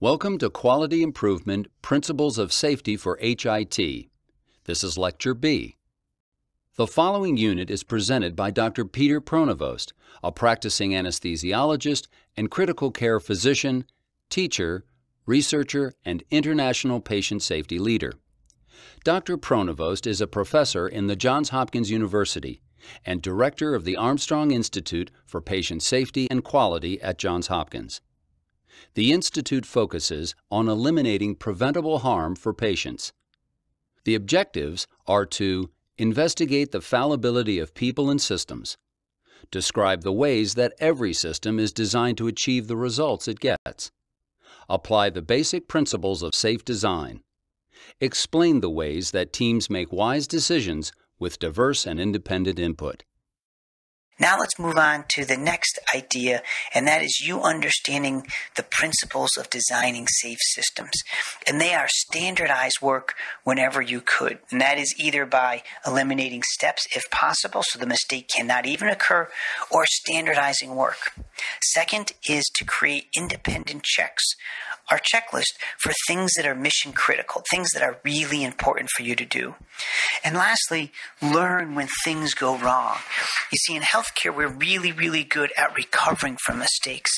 Welcome to Quality Improvement Principles of Safety for HIT. This is Lecture B. The following unit is presented by Dr. Peter Pronovost, a practicing anesthesiologist and critical care physician, teacher, researcher, and international patient safety leader. Dr. Pronovost is a professor in the Johns Hopkins University and director of the Armstrong Institute for Patient Safety and Quality at Johns Hopkins. The Institute focuses on eliminating preventable harm for patients. The objectives are to investigate the fallibility of people and systems, describe the ways that every system is designed to achieve the results it gets, apply the basic principles of safe design, explain the ways that teams make wise decisions with diverse and independent input. Now let's move on to the next idea, and that is you understanding the principles of designing safe systems. And they are standardized work whenever you could. And that is either by eliminating steps if possible, so the mistake cannot even occur, or standardizing work. Second is to create independent checks our checklist for things that are mission critical, things that are really important for you to do. And lastly, learn when things go wrong. You see, in healthcare, we're really, really good at recovering from mistakes,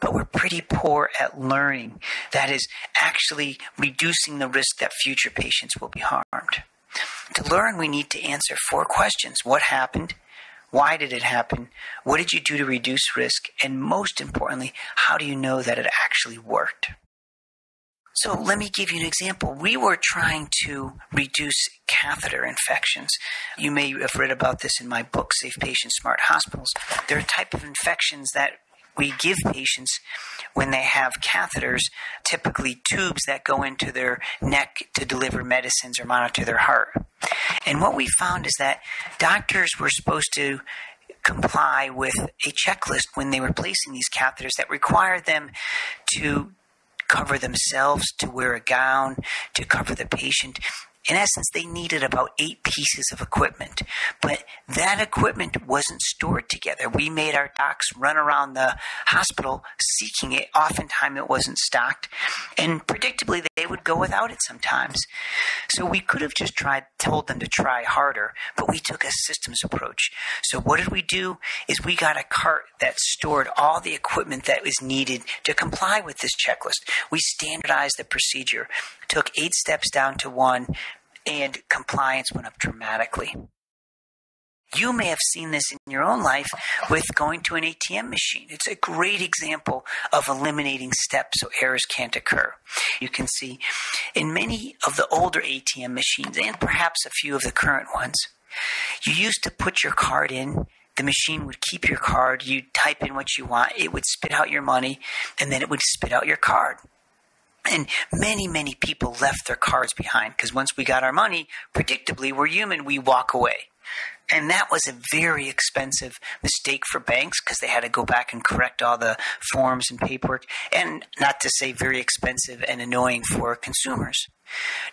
but we're pretty poor at learning. That is, actually reducing the risk that future patients will be harmed. To learn, we need to answer four questions What happened? Why did it happen? What did you do to reduce risk? And most importantly, how do you know that it actually worked? So let me give you an example. We were trying to reduce catheter infections. You may have read about this in my book, Safe Patients, Smart Hospitals. They're a type of infections that we give patients when they have catheters, typically tubes that go into their neck to deliver medicines or monitor their heart. And what we found is that doctors were supposed to comply with a checklist when they were placing these catheters that required them to cover themselves, to wear a gown, to cover the patient. In essence, they needed about eight pieces of equipment, but that equipment wasn't stored together. We made our docs run around the hospital seeking it. Oftentimes, it wasn't stocked, and predictably, they would go without it sometimes. So we could have just tried, told them to try harder, but we took a systems approach. So what did we do? Is we got a cart that stored all the equipment that was needed to comply with this checklist. We standardized the procedure, took eight steps down to one and compliance went up dramatically. You may have seen this in your own life with going to an ATM machine. It's a great example of eliminating steps so errors can't occur. You can see in many of the older ATM machines and perhaps a few of the current ones, you used to put your card in. The machine would keep your card. You'd type in what you want. It would spit out your money and then it would spit out your card. And many, many people left their cards behind because once we got our money, predictably, we're human, we walk away. And that was a very expensive mistake for banks because they had to go back and correct all the forms and paperwork, and not to say very expensive and annoying for consumers.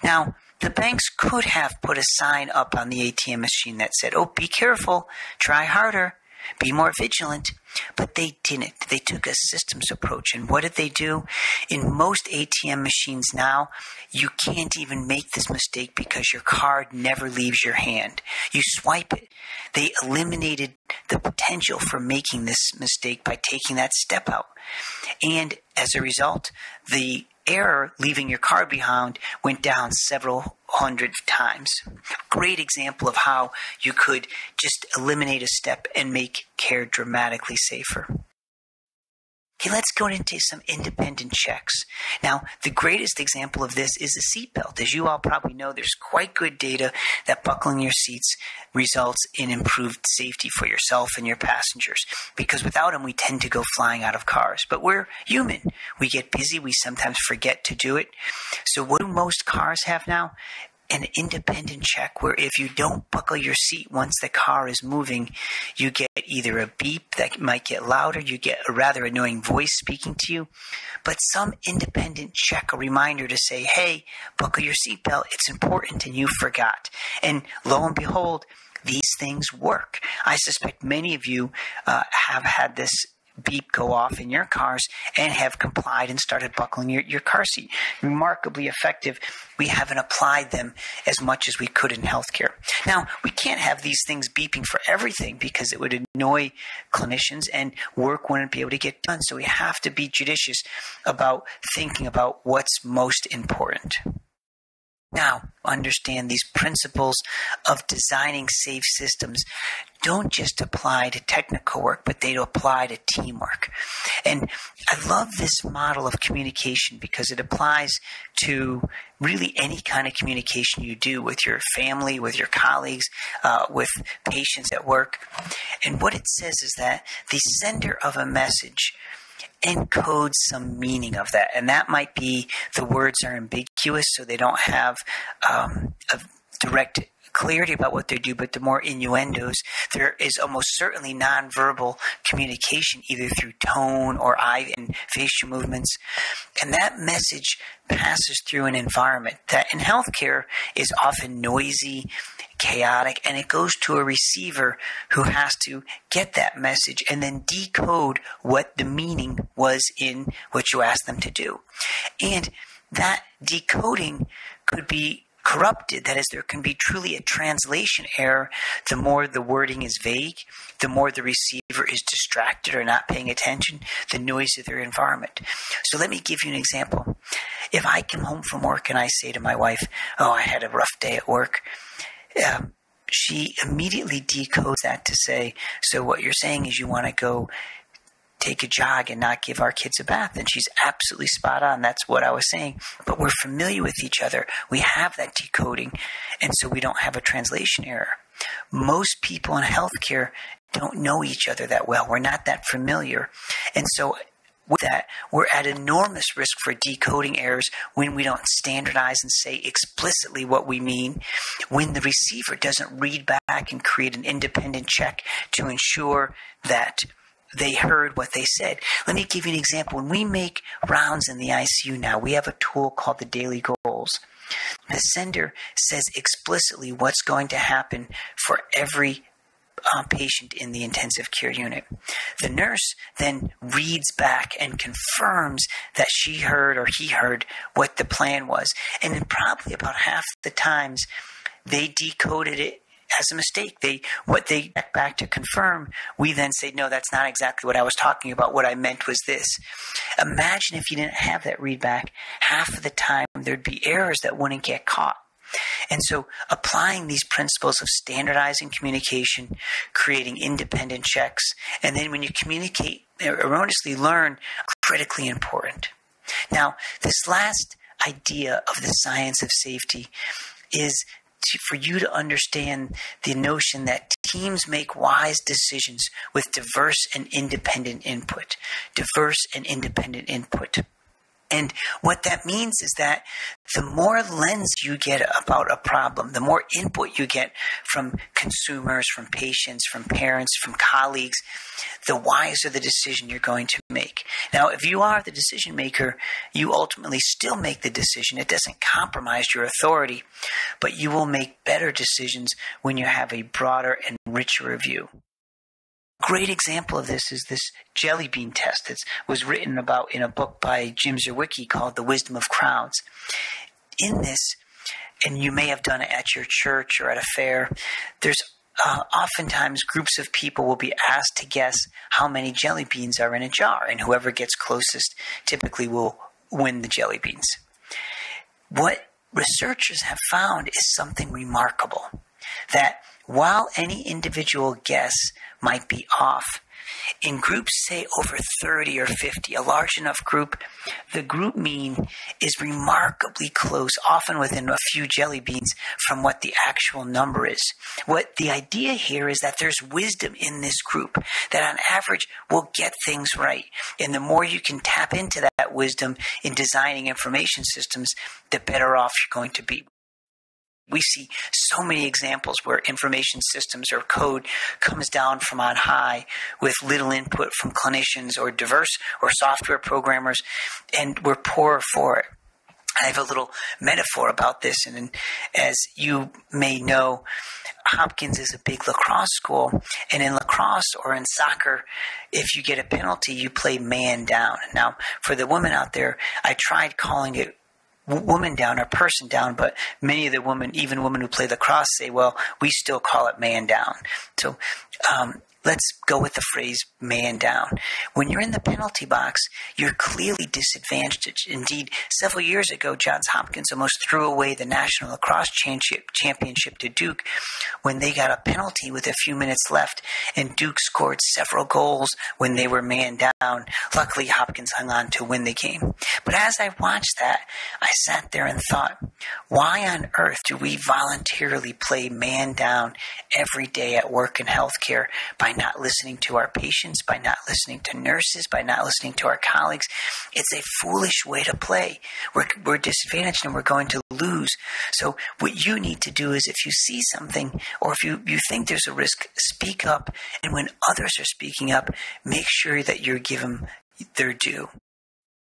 Now, the banks could have put a sign up on the ATM machine that said, Oh, be careful, try harder be more vigilant. But they didn't. They took a systems approach. And what did they do? In most ATM machines now, you can't even make this mistake because your card never leaves your hand. You swipe it. They eliminated the potential for making this mistake by taking that step out. And as a result, the error leaving your car behind went down several hundred times. Great example of how you could just eliminate a step and make care dramatically safer. Okay, let's go into some independent checks. Now, the greatest example of this is a seatbelt. As you all probably know, there's quite good data that buckling your seats results in improved safety for yourself and your passengers. Because without them, we tend to go flying out of cars. But we're human. We get busy. We sometimes forget to do it. So, what do most cars have now? An independent check where if you don't buckle your seat once the car is moving, you get either a beep that might get louder, you get a rather annoying voice speaking to you, but some independent check, a reminder to say, hey, buckle your seatbelt, it's important and you forgot. And lo and behold, these things work. I suspect many of you uh, have had this beep go off in your cars and have complied and started buckling your, your car seat. Remarkably effective. We haven't applied them as much as we could in healthcare. Now, we can't have these things beeping for everything because it would annoy clinicians and work wouldn't be able to get done. So we have to be judicious about thinking about what's most important. Now, understand these principles of designing safe systems don't just apply to technical work, but they apply to teamwork. And I love this model of communication because it applies to really any kind of communication you do with your family, with your colleagues, uh, with patients at work. And what it says is that the sender of a message encode some meaning of that. And that might be the words are ambiguous, so they don't have um, a direct clarity about what they do, but the more innuendos, there is almost certainly nonverbal communication, either through tone or eye and facial movements. And that message passes through an environment that in healthcare is often noisy chaotic, and it goes to a receiver who has to get that message and then decode what the meaning was in what you asked them to do. And that decoding could be corrupted. That is, there can be truly a translation error. The more the wording is vague, the more the receiver is distracted or not paying attention, the noise of their environment. So let me give you an example. If I come home from work and I say to my wife, Oh, I had a rough day at work, um, she immediately decodes that to say, so what you're saying is you want to go take a jog and not give our kids a bath. And she's absolutely spot on. That's what I was saying. But we're familiar with each other. We have that decoding. And so we don't have a translation error. Most people in healthcare don't know each other that well. We're not that familiar. And so with that, we're at enormous risk for decoding errors when we don't standardize and say explicitly what we mean, when the receiver doesn't read back and create an independent check to ensure that they heard what they said. Let me give you an example. When we make rounds in the ICU now, we have a tool called the daily goals. The sender says explicitly what's going to happen for every uh, patient in the intensive care unit. The nurse then reads back and confirms that she heard or he heard what the plan was. And in probably about half the times, they decoded it as a mistake. They what they back back to confirm. We then say, no, that's not exactly what I was talking about. What I meant was this. Imagine if you didn't have that read back. Half of the time, there'd be errors that wouldn't get caught. And so applying these principles of standardizing communication, creating independent checks, and then when you communicate erroneously learn, critically important. Now, this last idea of the science of safety is for you to understand the notion that teams make wise decisions with diverse and independent input. Diverse and independent input. And what that means is that the more lens you get about a problem, the more input you get from consumers, from patients, from parents, from colleagues, the wiser the decision you're going to make. Now, if you are the decision maker, you ultimately still make the decision. It doesn't compromise your authority, but you will make better decisions when you have a broader and richer view great example of this is this jelly bean test that was written about in a book by Jim Surowiecki called The Wisdom of Crowds. In this, and you may have done it at your church or at a fair, there's uh, oftentimes groups of people will be asked to guess how many jelly beans are in a jar, and whoever gets closest typically will win the jelly beans. What researchers have found is something remarkable that while any individual guess might be off. In groups, say over 30 or 50, a large enough group, the group mean is remarkably close, often within a few jelly beans from what the actual number is. What the idea here is that there's wisdom in this group that on average will get things right. And the more you can tap into that wisdom in designing information systems, the better off you're going to be. We see so many examples where information systems or code comes down from on high with little input from clinicians or diverse or software programmers, and we're poorer for it. I have a little metaphor about this, and as you may know, Hopkins is a big lacrosse school, and in lacrosse or in soccer, if you get a penalty, you play man down. Now, for the women out there, I tried calling it woman down or person down, but many of the women, even women who play lacrosse, say, well, we still call it man down. So um, Let's go with the phrase man down. When you're in the penalty box, you're clearly disadvantaged. Indeed, several years ago, Johns Hopkins almost threw away the National Lacrosse Championship to Duke when they got a penalty with a few minutes left, and Duke scored several goals when they were man down. Luckily, Hopkins hung on to win the game. But as I watched that, I sat there and thought, why on earth do we voluntarily play man down every day at work and healthcare by not listening to our patients, by not listening to nurses, by not listening to our colleagues. It's a foolish way to play. We're, we're disadvantaged and we're going to lose. So, what you need to do is if you see something or if you, you think there's a risk, speak up. And when others are speaking up, make sure that you're giving their due.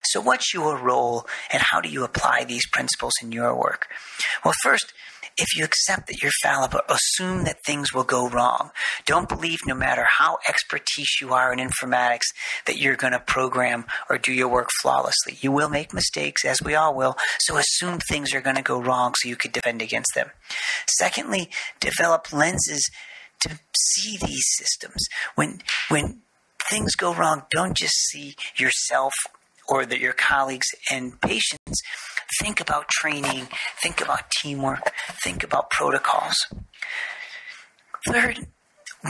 So, what's your role and how do you apply these principles in your work? Well, first, if you accept that you're fallible, assume that things will go wrong. Don't believe, no matter how expertise you are in informatics, that you're going to program or do your work flawlessly. You will make mistakes, as we all will, so assume things are going to go wrong so you could defend against them. Secondly, develop lenses to see these systems. When, when things go wrong, don't just see yourself or that your colleagues and patients think about training, think about teamwork, think about protocols. Third,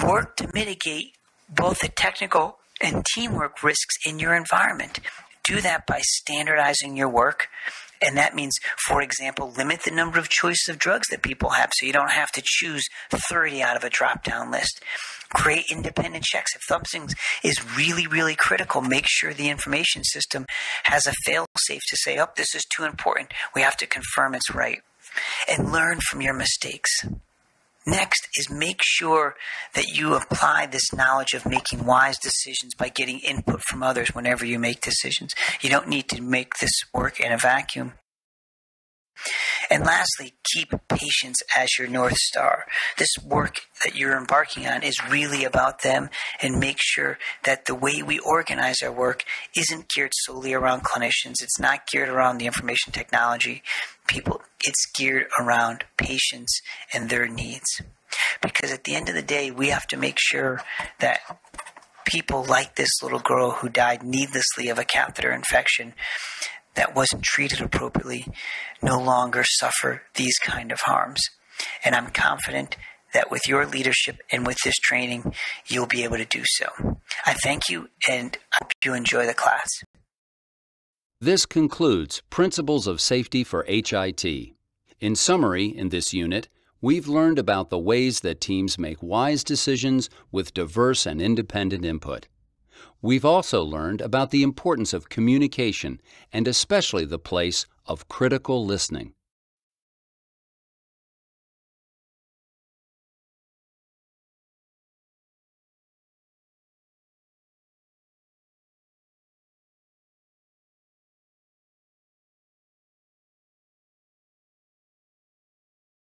work to mitigate both the technical and teamwork risks in your environment. Do that by standardizing your work. And that means, for example, limit the number of choices of drugs that people have so you don't have to choose 30 out of a drop down list create independent checks. If something is really, really critical, make sure the information system has a fail safe to say, oh, this is too important. We have to confirm it's right. And learn from your mistakes. Next is make sure that you apply this knowledge of making wise decisions by getting input from others whenever you make decisions. You don't need to make this work in a vacuum. And lastly, keep patients as your North Star. This work that you're embarking on is really about them and make sure that the way we organize our work isn't geared solely around clinicians. It's not geared around the information technology people. It's geared around patients and their needs. Because at the end of the day, we have to make sure that people like this little girl who died needlessly of a catheter infection that wasn't treated appropriately no longer suffer these kind of harms. And I'm confident that with your leadership and with this training, you'll be able to do so. I thank you and I hope you enjoy the class. This concludes Principles of Safety for HIT. In summary, in this unit, we've learned about the ways that teams make wise decisions with diverse and independent input. We've also learned about the importance of communication and especially the place of critical listening.